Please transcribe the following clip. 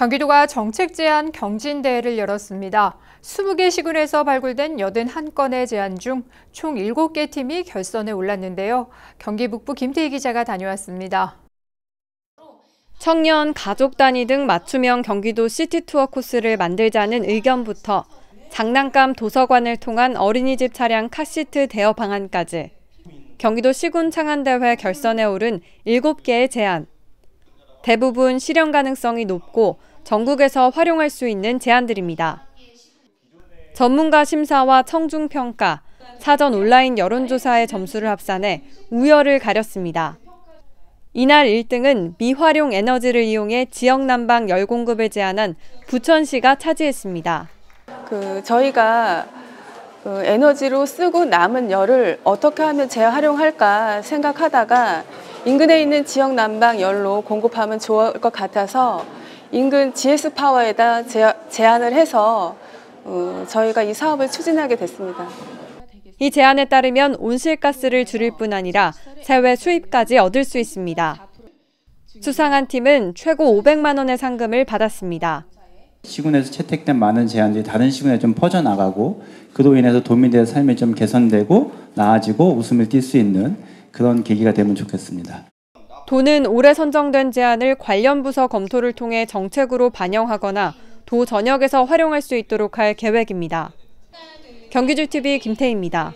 경기도가 정책 제안 경진대회를 열었습니다. 20개 시군에서 발굴된 81건의 제안 중 총 7개 팀이 결선에 올랐는데요. 경기 북부 김태희 기자가 다녀왔습니다. 청년, 가족 단위 등 맞춤형 경기도 시티 투어 코스를 만들자는 의견부터 장난감 도서관을 통한 어린이집 차량 카시트 대여 방안까지 경기도 시군 창안대회 결선에 오른 7개의 제안. 대부분 실현 가능성이 높고 전국에서 활용할 수 있는 제안들입니다. 전문가 심사와 청중평가, 사전 온라인 여론조사의 점수를 합산해 우열을 가렸습니다. 이날 1등은 미활용 에너지를 이용해 지역 난방 열 공급을 제안한 부천시가 차지했습니다. 그 저희가 그 에너지로 쓰고 남은 열을 어떻게 하면 재활용할까 생각하다가 인근에 있는 지역 난방 열로 공급하면 좋을 것 같아서 인근 GS 파워에다 제안을 해서 어, 저희가 이 사업을 추진하게 됐습니다. 이 제안에 따르면 온실가스를 줄일 뿐 아니라 세외 수입까지 얻을 수 있습니다. 수상한 팀은 최고 500만 원의 상금을 받았습니다. 시군에서 채택된 많은 제안들이 다른 시군에 좀 퍼져나가고 그로 인해서 도민들의 삶이 좀 개선되고 나아지고 웃음을 띌 수 있는 그런 계기가 되면 좋겠습니다. 도는 올해 선정된 제안을 관련 부서 검토를 통해 정책으로 반영하거나 도 전역에서 활용할 수 있도록 할 계획입니다. 경기줄 TV 김태희입니다.